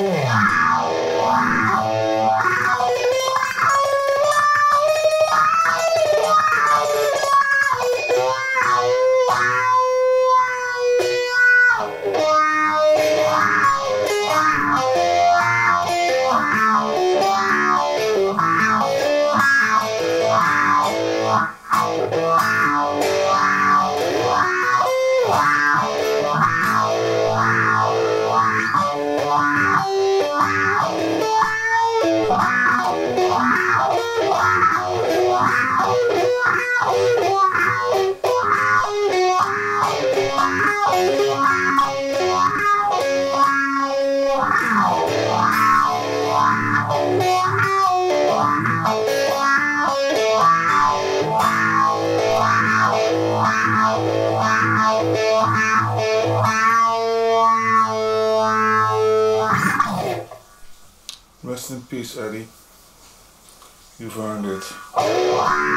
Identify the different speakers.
Speaker 1: Wow. Rest in peace, Eddie. You've earned it.